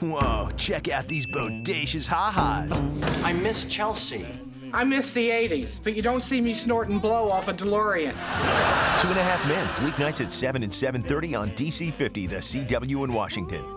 Whoa, check out these bodacious ha-has. I miss Chelsea. I miss the 80s, but you don't see me snorting blow off a DeLorean. Two and a Half Men, weeknights at 7 and 7.30 on DC 50, the CW in Washington.